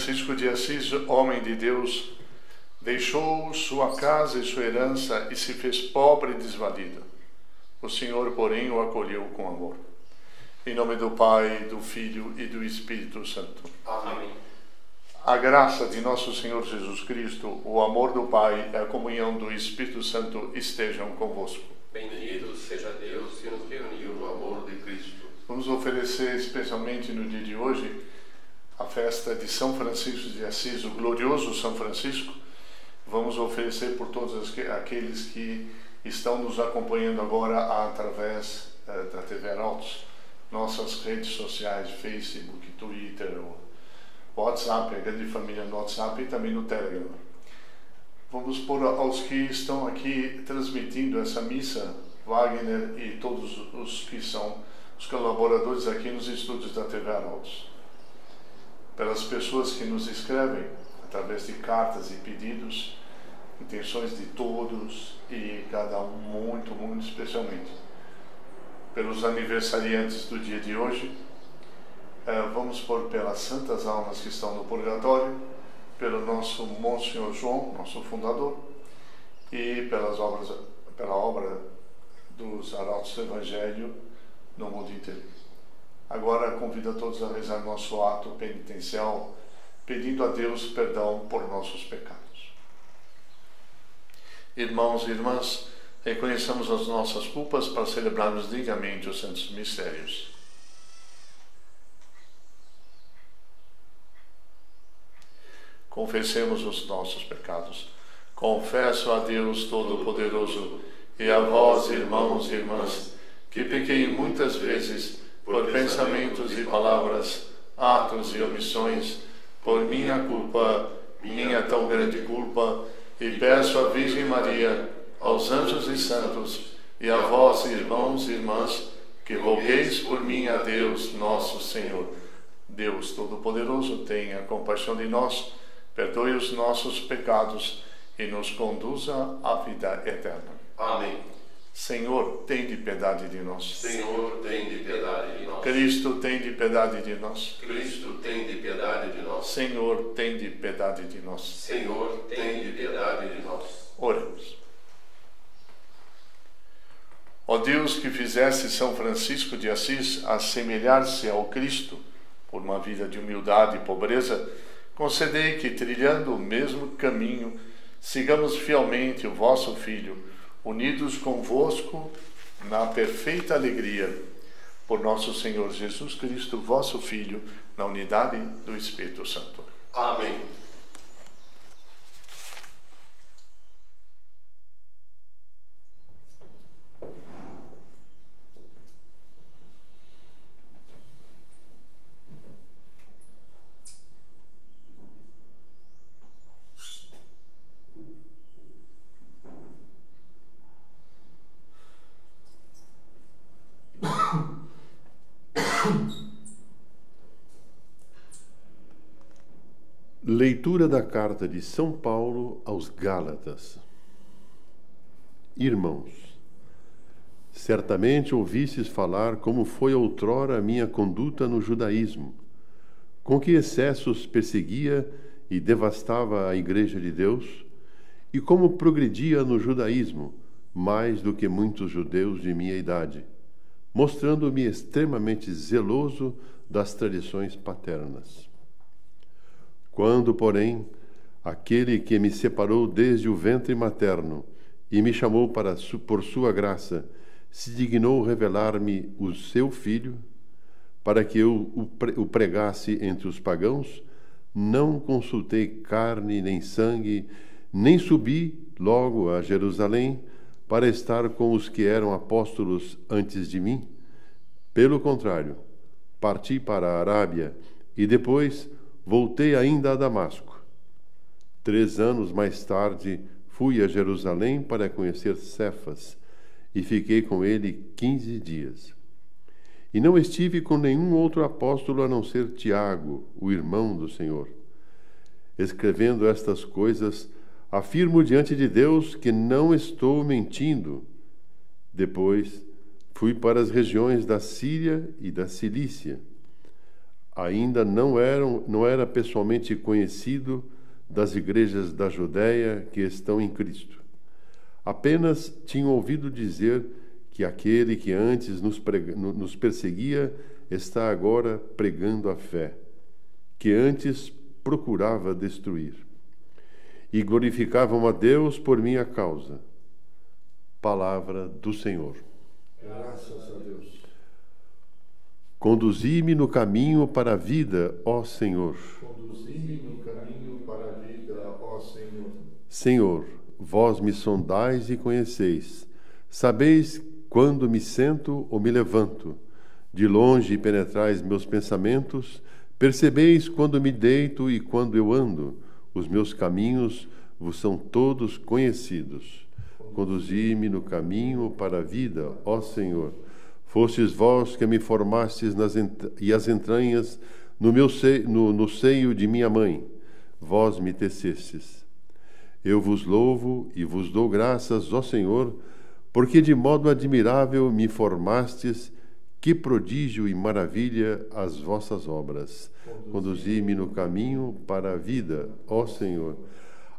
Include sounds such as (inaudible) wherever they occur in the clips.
Francisco de Assis, homem de Deus, deixou sua casa e sua herança e se fez pobre e desvalido. O Senhor, porém, o acolheu com amor. Em nome do Pai, do Filho e do Espírito Santo. Amém. A graça de nosso Senhor Jesus Cristo, o amor do Pai e a comunhão do Espírito Santo estejam convosco. Bendito seja Deus que nos reuniu no amor de Cristo. Vamos oferecer especialmente no dia de hoje a festa de São Francisco de Assis, o glorioso São Francisco. Vamos oferecer por todos aqueles que estão nos acompanhando agora através uh, da TV Arautos, nossas redes sociais, Facebook, Twitter, WhatsApp, a grande família no WhatsApp e também no Telegram. Vamos pôr aos que estão aqui transmitindo essa missa, Wagner e todos os que são os colaboradores aqui nos estúdios da TV Arautos pelas pessoas que nos escrevem através de cartas e pedidos, intenções de todos e cada um muito, muito especialmente. Pelos aniversariantes do dia de hoje, eh, vamos por pelas santas almas que estão no purgatório, pelo nosso Monsenhor João, nosso fundador, e pelas obras, pela obra dos arautos do Evangelho no mundo inteiro. Agora convido a todos a rezar nosso ato penitencial, pedindo a Deus perdão por nossos pecados. Irmãos e irmãs, reconheçamos as nossas culpas para celebrarmos dignamente os santos mistérios. Confessemos os nossos pecados. Confesso a Deus Todo-Poderoso e a vós, irmãos e irmãs, que pequei muitas vezes por pensamentos e palavras, atos e omissões, por minha culpa, minha tão grande culpa, e peço à Virgem Maria, aos anjos e santos, e a vós, irmãos e irmãs, que rogueis por mim a Deus, nosso Senhor. Deus Todo-Poderoso, tenha compaixão de nós, perdoe os nossos pecados e nos conduza à vida eterna. Amém. Senhor, tem de piedade de nós. Senhor, tem de piedade de nós. Cristo, tem de piedade de nós. Cristo, tem de piedade de nós. Senhor, tem de piedade de nós. Senhor, tem de piedade de nós. Oremos. Ó Deus que fizesse São Francisco de Assis assemelhar-se ao Cristo por uma vida de humildade e pobreza, concedei que, trilhando o mesmo caminho, sigamos fielmente o vosso Filho unidos convosco na perfeita alegria, por nosso Senhor Jesus Cristo, vosso Filho, na unidade do Espírito Santo. Amém. Leitura da carta de São Paulo aos Gálatas. Irmãos, certamente ouvistes falar como foi outrora a minha conduta no judaísmo, com que excessos perseguia e devastava a Igreja de Deus, e como progredia no judaísmo mais do que muitos judeus de minha idade, mostrando-me extremamente zeloso das tradições paternas. Quando, porém, aquele que me separou desde o ventre materno e me chamou para por sua graça, se dignou revelar-me o seu filho, para que eu o pregasse entre os pagãos, não consultei carne nem sangue, nem subi logo a Jerusalém para estar com os que eram apóstolos antes de mim. Pelo contrário, parti para a Arábia e depois voltei ainda a Damasco. Três anos mais tarde, fui a Jerusalém para conhecer Cefas e fiquei com ele quinze dias. E não estive com nenhum outro apóstolo a não ser Tiago, o irmão do Senhor. Escrevendo estas coisas, afirmo diante de Deus que não estou mentindo. Depois fui para as regiões da Síria e da Cilícia Ainda não, eram, não era pessoalmente conhecido das igrejas da Judéia que estão em Cristo. Apenas tinham ouvido dizer que aquele que antes nos, prega, nos perseguia está agora pregando a fé, que antes procurava destruir. E glorificavam a Deus por minha causa. Palavra do Senhor. Graças a Deus. Conduzi-me no caminho para a vida, ó Senhor. Conduzi-me no caminho para a vida, ó Senhor. Senhor, vós me sondais e conheceis. Sabeis quando me sento ou me levanto. De longe penetrais meus pensamentos, percebeis quando me deito e quando eu ando. Os meus caminhos vos são todos conhecidos. Conduzi-me no caminho para a vida, ó Senhor Fostes vós que me formastes nas e as entranhas no, meu no, no seio de minha mãe, vós me tecestes. Eu vos louvo e vos dou graças, ó Senhor, porque de modo admirável me formastes, que prodígio e maravilha as vossas obras. Conduzi-me no caminho para a vida, ó Senhor.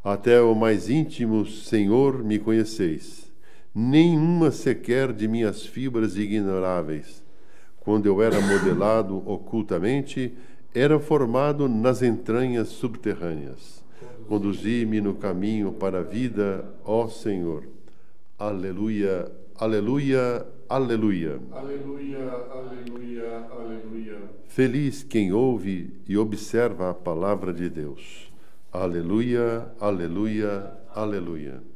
Até o mais íntimo, Senhor, me conheceis nenhuma sequer de minhas fibras ignoráveis. Quando eu era modelado (coughs) ocultamente, era formado nas entranhas subterrâneas. Conduzi-me no caminho para a vida, ó Senhor. Aleluia, aleluia, aleluia. Aleluia, aleluia, aleluia. Feliz quem ouve e observa a palavra de Deus. Aleluia, aleluia, aleluia.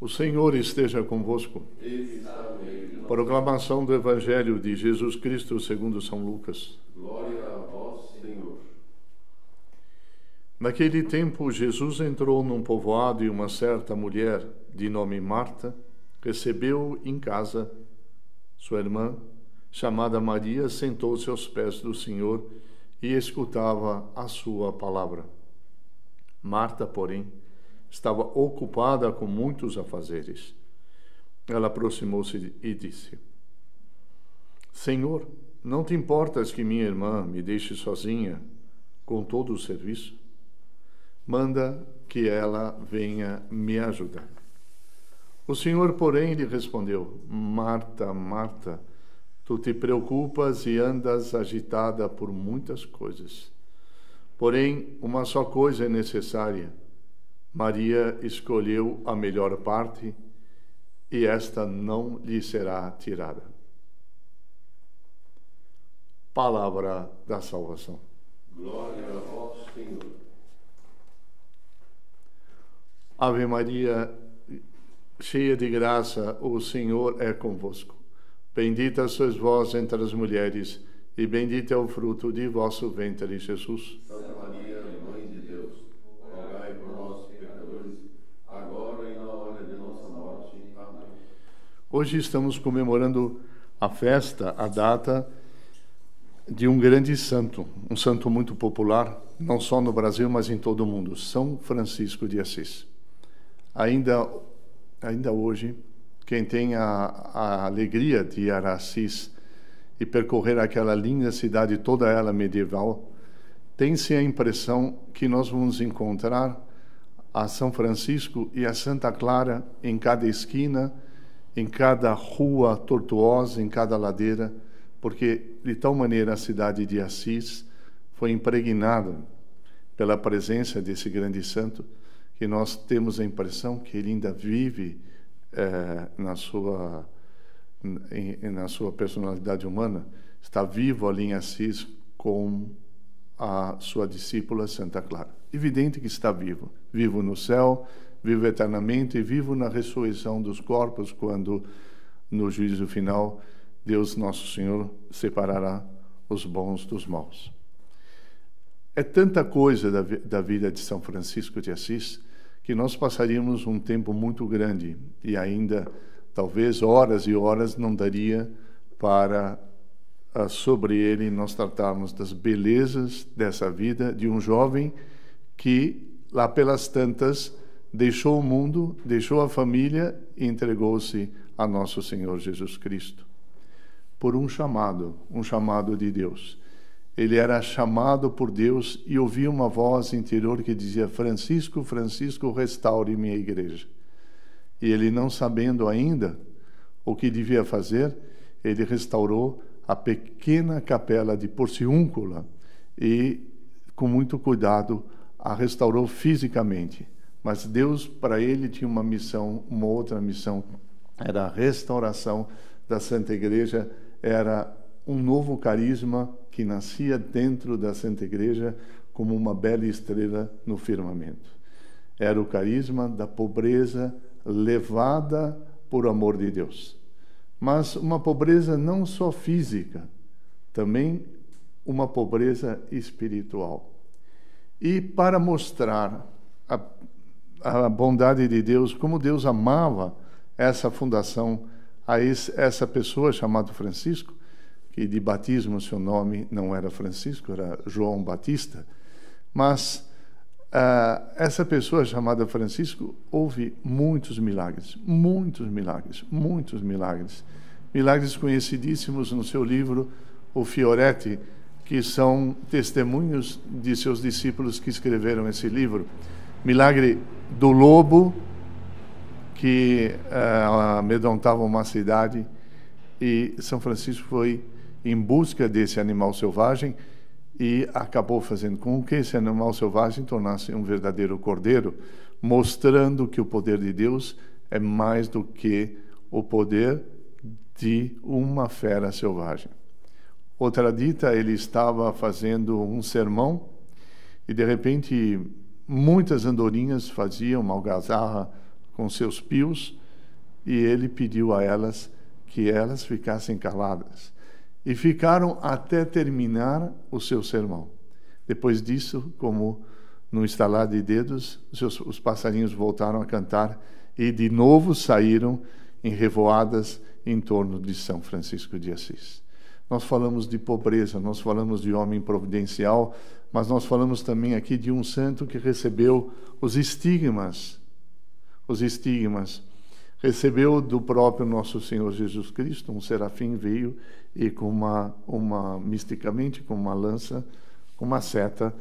O Senhor esteja convosco. Proclamação do Evangelho de Jesus Cristo segundo São Lucas. Glória a vós, Senhor. Naquele tempo, Jesus entrou num povoado e uma certa mulher, de nome Marta, recebeu em casa sua irmã, chamada Maria, sentou-se aos pés do Senhor e escutava a sua palavra. Marta, porém, estava ocupada com muitos afazeres. Ela aproximou-se e disse: Senhor, não te importas que minha irmã me deixe sozinha com todo o serviço? Manda que ela venha me ajudar. O Senhor, porém, lhe respondeu: Marta, Marta, tu te preocupas e andas agitada por muitas coisas. Porém, uma só coisa é necessária Maria escolheu a melhor parte e esta não lhe será tirada. Palavra da salvação. Glória a vós, Senhor. Ave Maria, cheia de graça, o Senhor é convosco. Bendita sois vós entre as mulheres, e bendito é o fruto de vosso ventre, Jesus. Santa Maria, Mãe de Deus, rogai por nós, pecadores, agora e na hora de nossa morte. Amém. Hoje estamos comemorando a festa, a data de um grande santo, um santo muito popular, não só no Brasil, mas em todo o mundo, São Francisco de Assis. Ainda, ainda hoje, quem tem a, a alegria de ir a Assis e percorrer aquela linda cidade, toda ela medieval, tem-se a impressão que nós vamos encontrar a São Francisco e a Santa Clara em cada esquina, em cada rua tortuosa, em cada ladeira, porque de tal maneira a cidade de Assis foi impregnada pela presença desse grande santo que nós temos a impressão que ele ainda vive eh, na sua em, na sua personalidade humana, está vivo ali em Assis com a sua discípula Santa Clara. Evidente que está vivo, vivo no céu, vivo eternamente e vivo na ressurreição dos corpos, quando no juízo final Deus nosso Senhor separará os bons dos maus. É tanta coisa da, da vida de São Francisco de Assis que nós passaríamos um tempo muito grande e ainda talvez horas e horas não daria para uh, sobre ele nós tratarmos das belezas dessa vida de um jovem que lá pelas tantas deixou o mundo, deixou a família e entregou-se a nosso Senhor Jesus Cristo. Por um chamado, um chamado de Deus. Ele era chamado por Deus e ouvia uma voz interior que dizia: Francisco, Francisco, restaure minha igreja. E ele, não sabendo ainda o que devia fazer, ele restaurou a pequena capela de Porciúncula e, com muito cuidado, a restaurou fisicamente. Mas Deus, para ele, tinha uma missão, uma outra missão, era a restauração da Santa Igreja, era um novo carisma que nascia dentro da Santa Igreja como uma bela estrela no firmamento. Era o carisma da pobreza levada por amor de Deus. Mas uma pobreza não só física, também uma pobreza espiritual. E para mostrar a, a bondade de Deus, como Deus amava essa fundação a esse, essa pessoa chamada Francisco, que de batismo seu nome não era Francisco, era João Batista, mas uh, essa pessoa chamada Francisco houve muitos milagres, muitos milagres, muitos milagres. Milagres conhecidíssimos no seu livro, o Fioretti, que são testemunhos de seus discípulos que escreveram esse livro. Milagre do lobo, que uh, amedrontava uma cidade, e São Francisco foi em busca desse animal selvagem e acabou fazendo com que esse animal selvagem tornasse um verdadeiro cordeiro, mostrando que o poder de Deus é mais do que o poder de uma fera selvagem. Outra dita, ele estava fazendo um sermão e de repente muitas andorinhas faziam uma algazarra com seus pios e ele pediu a elas que elas ficassem caladas e ficaram até terminar o seu sermão. Depois disso, como no estalar de dedos, os, os passarinhos voltaram a cantar e de novo saíram em revoadas em torno de São Francisco de Assis. Nós falamos de pobreza, nós falamos de homem providencial, mas nós falamos também aqui de um santo que recebeu os estigmas, os estigmas recebeu do próprio nosso Senhor Jesus Cristo, um serafim veio e com uma, uma misticamente com uma lança, com uma seta,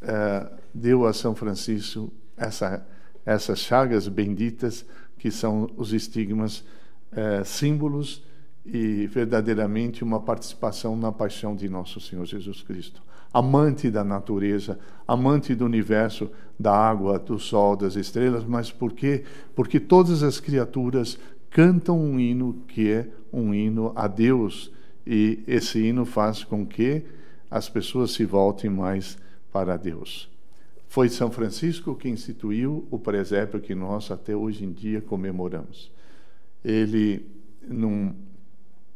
eh, deu a São Francisco essa, essas chagas benditas que são os estigmas, eh, símbolos e verdadeiramente uma participação na paixão de nosso Senhor Jesus Cristo. Amante da natureza, amante do universo, da água, do sol, das estrelas, mas por quê? Porque todas as criaturas cantam um hino que é um hino a Deus, e esse hino faz com que as pessoas se voltem mais para Deus. Foi São Francisco que instituiu o presépio que nós até hoje em dia comemoramos. Ele num,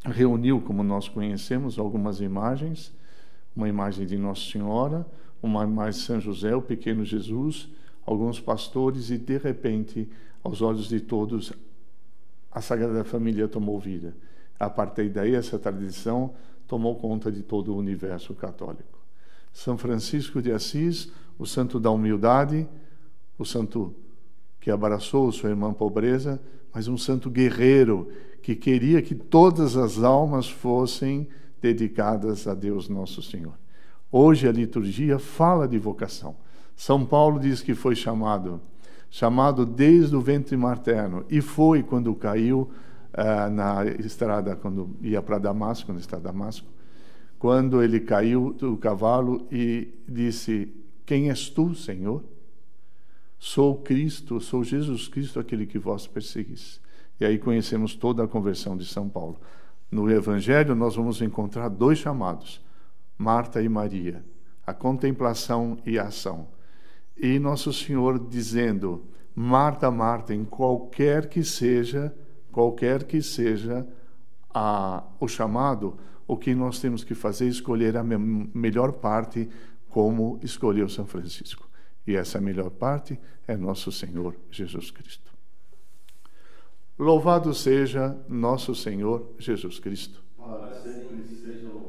reuniu, como nós conhecemos, algumas imagens, uma imagem de Nossa Senhora, uma imagem de São José, o pequeno Jesus, alguns pastores e de repente, aos olhos de todos, a Sagrada Família tomou vida. A partir daí, essa tradição tomou conta de todo o universo católico. São Francisco de Assis, o santo da humildade, o santo que abraçou sua irmã pobreza, mas um santo guerreiro que queria que todas as almas fossem dedicadas a Deus nosso Senhor. Hoje a liturgia fala de vocação. São Paulo diz que foi chamado, chamado desde o ventre materno, e foi quando caiu uh, na estrada, quando ia para Damasco, quando está Damasco, quando ele caiu do cavalo e disse: Quem és tu, Senhor? Sou Cristo, sou Jesus Cristo, aquele que vós perseguis. E aí conhecemos toda a conversão de São Paulo. No Evangelho, nós vamos encontrar dois chamados: Marta e Maria, a contemplação e a ação. E Nosso Senhor dizendo: Marta, Marta, em qualquer que seja qualquer que seja a, o chamado, o que nós temos que fazer é escolher a me melhor parte, como escolheu São Francisco. E essa melhor parte é nosso Senhor Jesus Cristo. Louvado seja nosso Senhor Jesus Cristo. Para sempre seja louvado.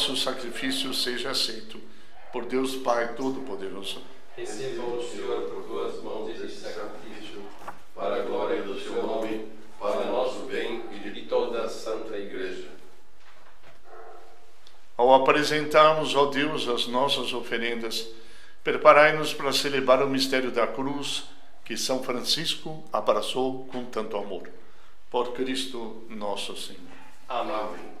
Para que o nosso sacrifício seja aceito por Deus Pai Todo-Poderoso. Receba o Senhor por tuas mãos esse sacrifício, para a glória do seu nome, para nosso bem e de toda a Santa Igreja. Ao apresentarmos, ó Deus, as nossas oferendas, preparai-nos para celebrar o mistério da cruz que São Francisco abraçou com tanto amor. Por Cristo nosso Senhor. Amém.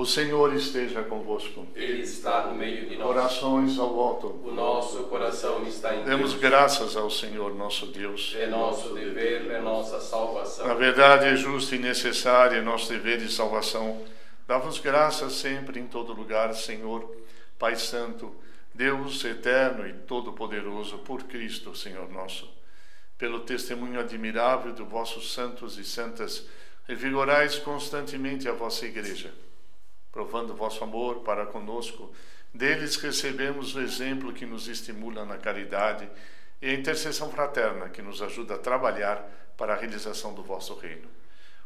O Senhor esteja convosco. Ele está no meio de nós. Orações ao alto. O nosso coração está em Demos Deus. graças ao Senhor nosso Deus. É nosso dever, é nossa Na salvação. verdade é justo e necessário é nosso dever de salvação. Dá-vos graças sempre em todo lugar, Senhor, Pai Santo, Deus eterno e todo-poderoso, por Cristo, Senhor nosso. Pelo testemunho admirável de vossos santos e santas, revigorais constantemente a vossa igreja, provando vosso amor para conosco. Deles recebemos o exemplo que nos estimula na caridade e a intercessão fraterna que nos ajuda a trabalhar para a realização do vosso reino.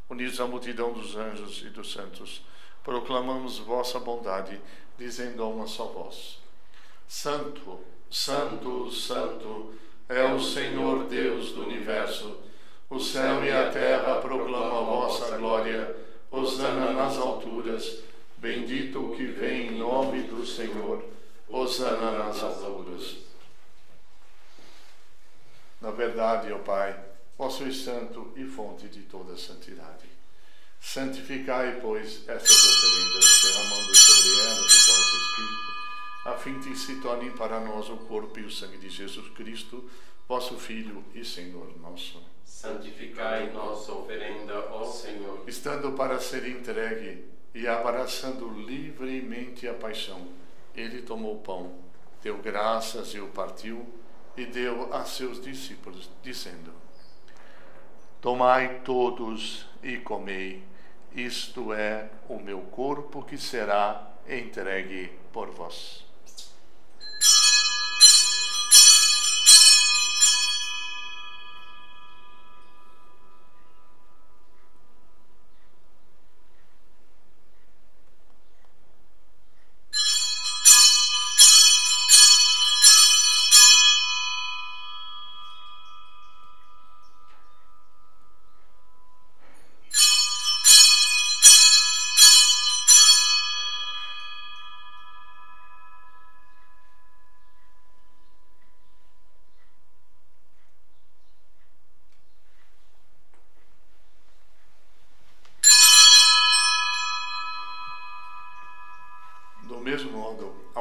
Unidos à multidão dos anjos e dos santos, proclamamos vossa bondade, dizendo a uma só voz: Santo, Santo, Santo é o Senhor Deus do universo. O céu e a terra proclamam a vossa glória. Hosana nas alturas. Bendito o que vem em nome do Senhor. Hosana nas alturas. Na verdade, ó Pai, vós sois santo e fonte de toda santidade. Santificai, pois, estas oferendas, derramando sobre elas o vosso Espírito, a fim de que se tornem para nós o corpo e o sangue de Jesus Cristo, vosso Filho e Senhor nosso. Santificai nossa oferenda, ó Senhor. Estando para ser entregue e abraçando livremente a paixão, ele tomou o pão, deu graças e o partiu, e deu a seus discípulos, dizendo: Tomai todos e comei, isto é o meu corpo que será entregue por vós.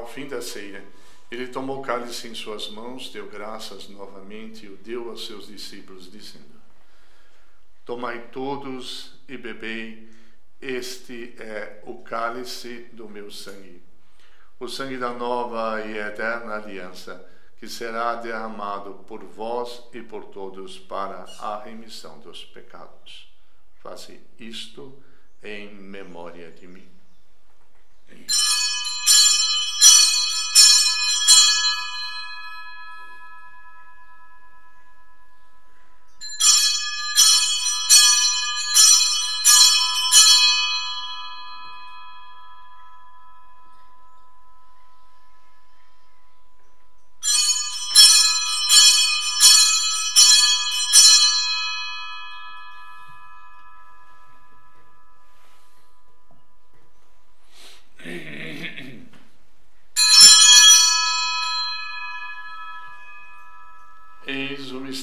Ao fim da ceia, ele tomou o cálice em suas mãos, deu graças novamente e o deu aos seus discípulos, dizendo: Tomai todos e bebei, este é o cálice do meu sangue, o sangue da nova e eterna aliança, que será derramado por vós e por todos para a remissão dos pecados. Faze isto em memória de mim. Eis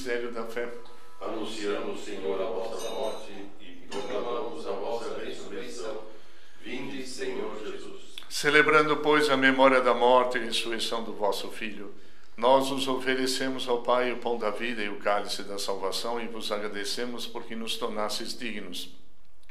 mistério da fé. Anunciamos, Senhor, a vossa morte e proclamamos a vossa ressurreição. Vinde, Senhor Jesus. Celebrando, pois, a memória da morte e ressurreição do vosso Filho, nós os oferecemos ao Pai o pão da vida e o cálice da salvação e vos agradecemos porque nos tornastes dignos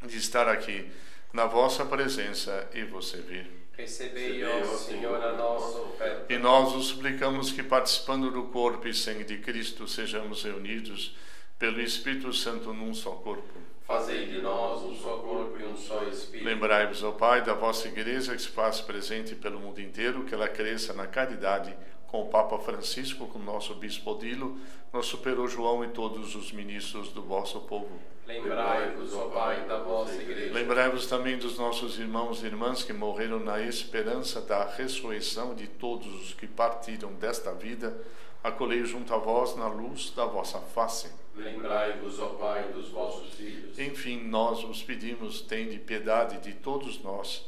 de estar aqui na vossa presença e vos servir. Recebei, ó Senhor, a nossa oferta. E nós os suplicamos que, participando do corpo e sangue de Cristo, sejamos reunidos pelo Espírito Santo num só corpo. Fazei de nós um só corpo e um só Espírito. Lembrai-vos, ó Pai, da vossa igreja que se faz presente pelo mundo inteiro, que ela cresça na caridade com o Papa Francisco, com o nosso Bispo Odilo, nosso Pero João e todos os ministros do vosso povo. Lembrai-vos, ó Pai, da vossa igreja. Lembrai-vos também dos nossos irmãos e irmãs que morreram na esperança da ressurreição de todos os que partiram desta vida. Acolhei junto a vós na luz da vossa face. Lembrai-vos, ó Pai, dos vossos filhos. Enfim, nós os pedimos, tende piedade de todos nós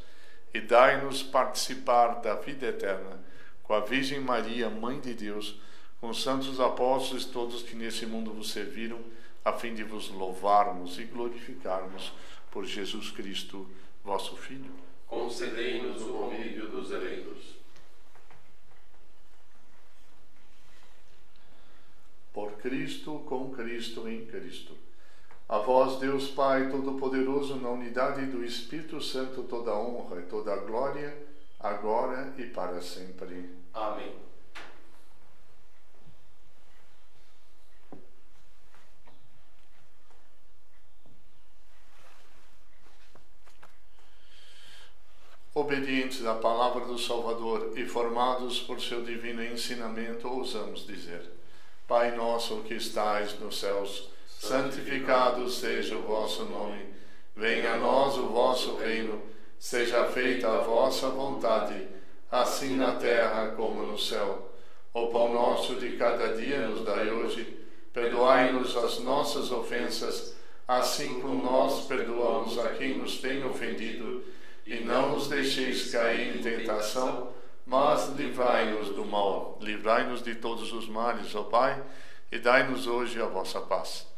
e dai-nos participar da vida eterna com a Virgem Maria, Mãe de Deus, com os santos apóstolos todos que nesse mundo vos serviram a fim de vos louvarmos e glorificarmos por Jesus Cristo, vosso Filho. Concedei-nos o convívio dos eleitos. Por Cristo, com Cristo, em Cristo. A vós, Deus Pai Todo-Poderoso, na unidade do Espírito Santo, toda honra e toda glória, agora e para sempre. Amém. Obedientes à palavra do Salvador e formados por seu divino ensinamento, ousamos dizer: Pai nosso que estais nos céus, santificado seja o vosso nome. Venha a nós o vosso reino. Seja feita a vossa vontade, assim na terra como no céu. O pão nosso de cada dia nos dai hoje. Perdoai-nos as nossas ofensas, assim como nós perdoamos a quem nos tem ofendido e não nos deixeis cair em tentação, mas livrai-nos do mal. Livrai-nos de todos os males, ó Pai, e dai-nos hoje a vossa paz.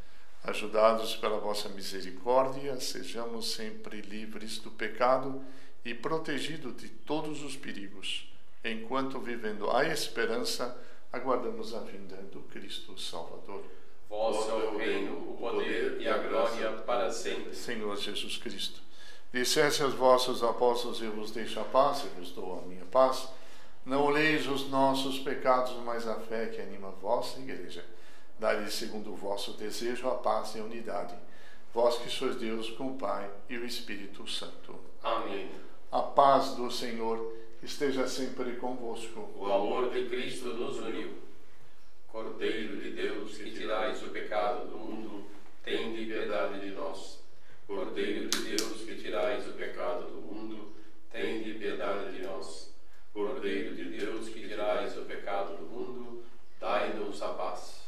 Ajudados pela vossa misericórdia, sejamos sempre livres do pecado e protegidos de todos os perigos, enquanto vivendo a esperança, aguardamos a vinda do Cristo Salvador. Vosso é o reino, o poder e a glória para sempre. Senhor Jesus Cristo. Dissesse aos vossos apóstolos: Eu vos deixo a paz, eu vos dou a minha paz. Não oleis os nossos pecados, mas a fé que anima a vossa igreja. Dai-lhe, segundo o vosso desejo, a paz e a unidade. Vós que sois Deus com o Pai e o Espírito Santo. Amém. A paz do Senhor esteja sempre convosco. O amor de Cristo nos uniu. Cordeiro de Deus, que tirais o pecado do mundo, tende piedade de nós. Cordeiro de Deus, que tirais o pecado do mundo, tende piedade de nós. Cordeiro de Deus, que tirais o pecado do mundo, dai-nos a paz.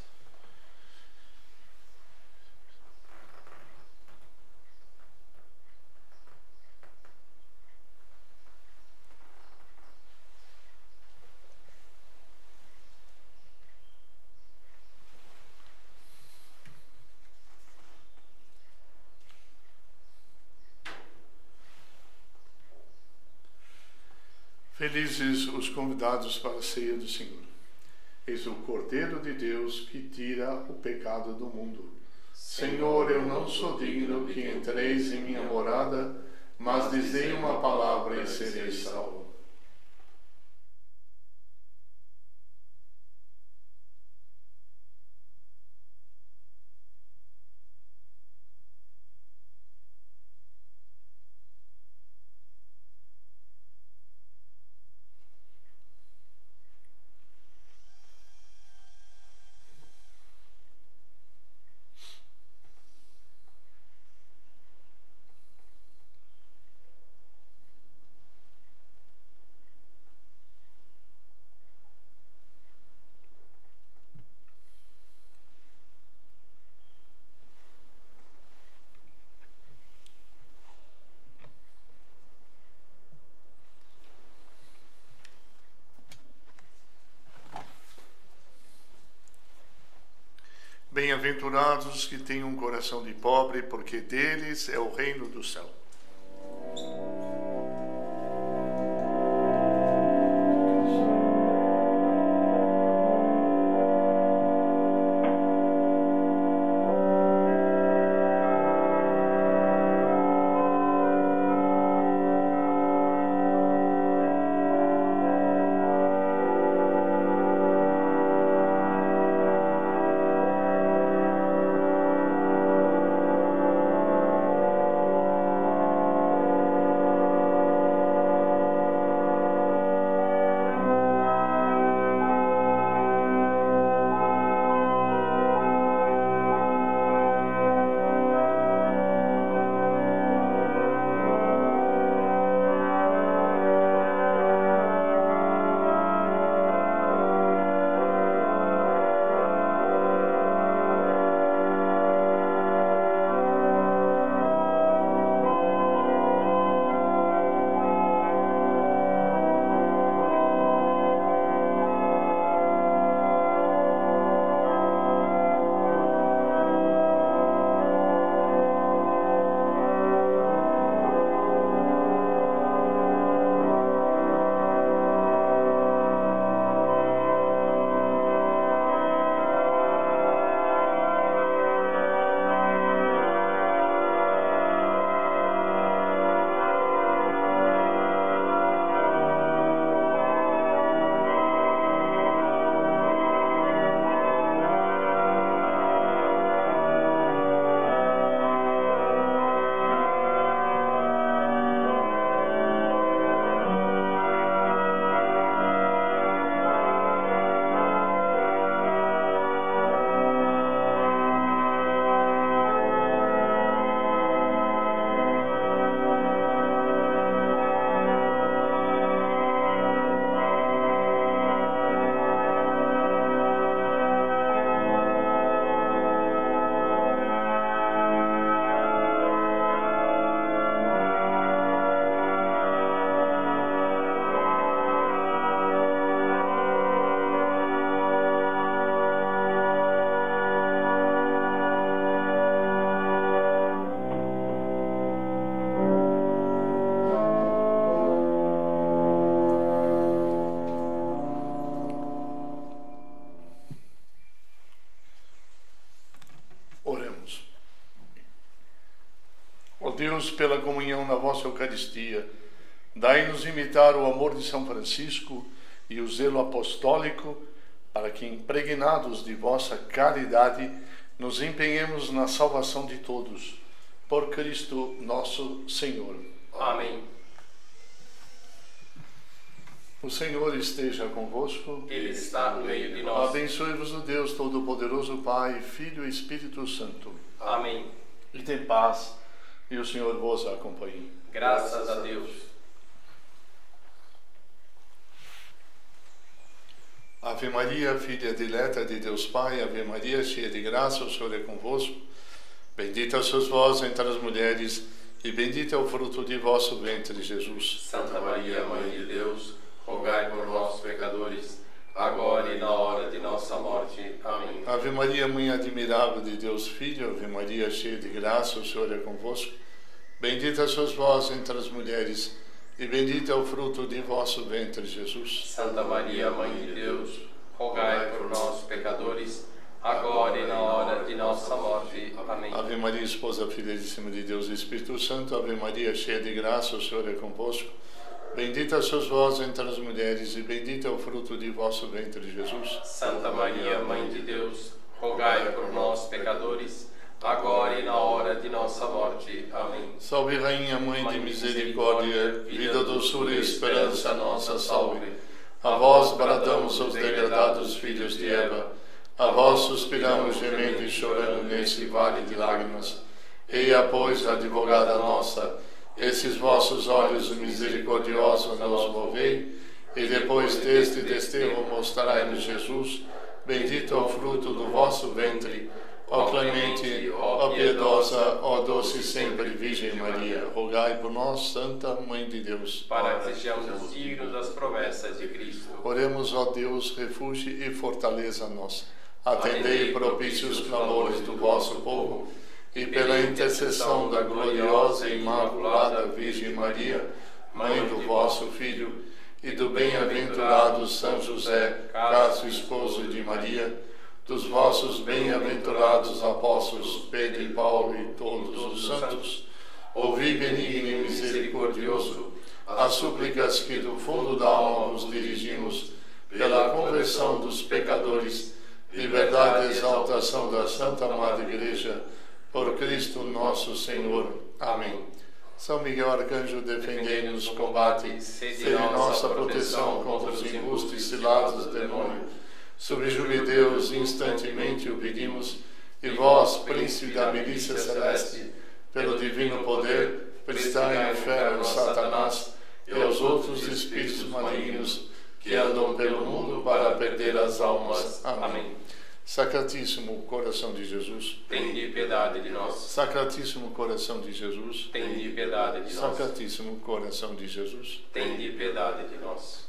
Felizes os convidados para a ceia do Senhor. Eis o Cordeiro de Deus que tira o pecado do mundo. Senhor, eu não sou digno que entreis em minha morada, mas dizei uma palavra e serei salvo. Bem-aventurados os que têm um coração de pobre, porque deles é o reino do céu. Jesus, pela comunhão na vossa Eucaristia, dai-nos imitar o amor de São Francisco e o zelo apostólico, para que, impregnados de vossa caridade, nos empenhemos na salvação de todos. Por Cristo nosso Senhor. Amém. O Senhor esteja convosco. Ele está no meio de nós. Abençoe-vos o Deus Todo-Poderoso, Pai, Filho e Espírito Santo. Amém. E tem paz, e o Senhor vos acompanhe. Graças a Deus. Ave Maria, filha dileta de Deus Pai, Ave Maria, cheia de graça, o Senhor é convosco. Bendita sois vós entre as mulheres, e bendito é o fruto de vosso ventre, Jesus. Santa Maria, Mãe de Deus, rogai por nós, pecadores, agora e na hora de nossa morte. Amém. Ave Maria, Mãe admirável de Deus Filho, Ave Maria, cheia de graça, o Senhor é convosco. Bendita sois vós entre as mulheres, e bendito é o fruto de vosso ventre, Jesus. Santa Maria, Mãe de Deus, rogai por nós, pecadores, agora e na hora de nossa morte. Amém. Ave Maria, esposa fidelíssima de Deus e Espírito Santo, Ave Maria, cheia de graça, o Senhor é convosco. Bendita sois vós entre as mulheres, e bendito é o fruto de vosso ventre, Jesus. Santa Maria, Mãe de Deus, rogai por nós, pecadores, agora e na hora de nossa morte. Amém. Salve, Rainha, Mãe de misericórdia, vida, doçura e esperança nossa, salve. A vós bradamos os degradados filhos de Eva, a vós suspiramos gemendo e chorando nesse vale de lágrimas. Eia, pois, advogada nossa, esses vossos olhos misericordiosos nos movei, e depois deste desterro mostrai-nos Jesus, bendito é o fruto do vosso ventre. Ó clemente, ó piedosa, ó doce sempre Virgem Maria, rogai por nós, Santa Mãe de Deus. Para que sejamos dignos das promessas de Cristo. Oremos, ó Deus, refúgio e fortaleza nossa. Atendei propícios clamores do vosso povo, e pela intercessão da gloriosa e imaculada Virgem Maria, Mãe do vosso Filho, e do bem-aventurado São José, caso esposo de Maria, dos vossos bem-aventurados apóstolos Pedro e Paulo e todos os santos, ouvi benigno e misericordioso as súplicas que do fundo da alma vos dirigimos pela conversão dos pecadores, liberdade e exaltação da Santa Madre Igreja, por Cristo nosso Senhor. Amém. São Miguel Arcanjo, defendei-nos no combate, sede nossa proteção contra os embustes e cilados do demônio. Subjugue Deus, instantemente o pedimos, e vós, príncipe da milícia celeste, pelo divino poder, prestai ao inferno Satanás e aos outros espíritos malignos que andam pelo mundo para perder as almas. Amém. Sacratíssimo coração de Jesus, Tende piedade de nós. Sacratíssimo coração de Jesus, Tende piedade de nós. Sacratíssimo coração de Jesus. Tende piedade de nós.